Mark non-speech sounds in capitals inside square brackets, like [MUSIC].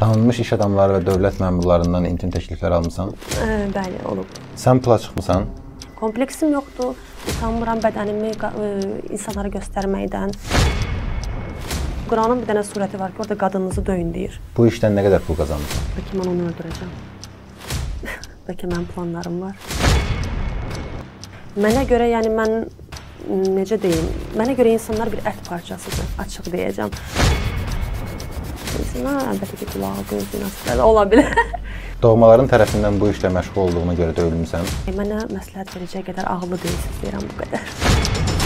Tanınmış iş adamları və dövlət məmurlarından intim təkliflər almısan? Ə, bəli, olub. Sən pula çıxmısan? Kompleksim yoxdur. Utanmıram bədənimi ə, insanlara göstərməkdən. Quranın bir dənə surəti var ki, orada qadınınızı döyün deyir. Bu işdən nə qədər pul qazanmısan? Bəlkə mən onu öldürəcəm. [LAUGHS] Bəlkə mənim planlarım var. Mənə görə, yəni mən necə deyim, mənə görə insanlar bir ət parçasıdır, açıq deyəcəm. İnsanlar əlbəttə ki, qulağı, gözü, nəsələr ola bilər. Doğmaların tərəfindən bu işlə məşğul olduğuna görə döyülmüsən. Mənə məsləhət verəcək qədər ağıllı deyilsiniz deyirəm bu qədər.